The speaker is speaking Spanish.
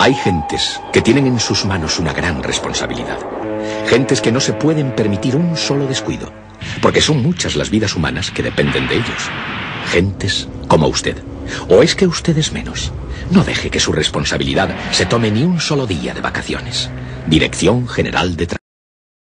Hay gentes que tienen en sus manos una gran responsabilidad. Gentes que no se pueden permitir un solo descuido, porque son muchas las vidas humanas que dependen de ellos. Gentes como usted. ¿O es que usted es menos? No deje que su responsabilidad se tome ni un solo día de vacaciones. Dirección General de Trabajo.